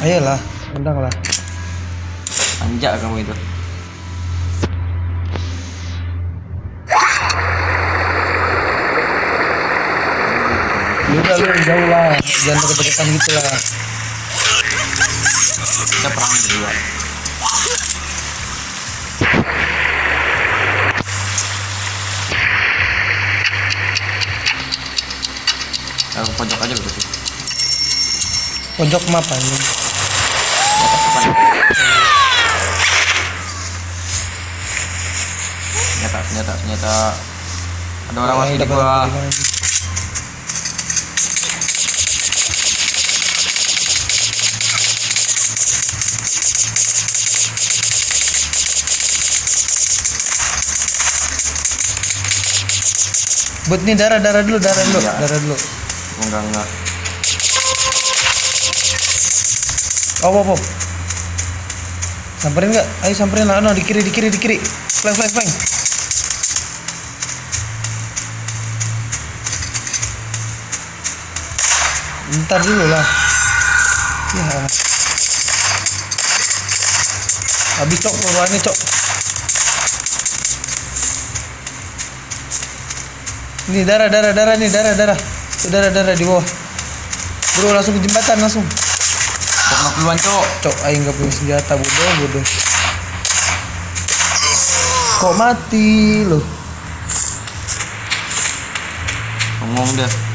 Ayolah, undang lah. Anjak kamu itu. Udah lu jauh lah, jangan deket-deketan gitu lah. Kita perang berdua. Aku pojok aja begitu. Pojok map anjing. Ternyata, ternyata ada orang masih di bawah. Buat nih darah darah dulu darah dulu Iya. darah dulu. Enggak, enggak. Oh, oh, oh. Samperin nggak? Ayo samperin lah, no, di kiri, di kiri, di kiri. Flank, flank, flank. Ntar dulu lah. Ya. Habis cok, ini cok. Ini darah, darah, darah nih, darah, darah. Tuh, darah, darah di bawah. Bro, langsung ke jembatan, langsung. Kok kena keluhan, Cok? Cok, aing gak punya senjata bodoh bodoh. Kok mati loh? Ngomong dia.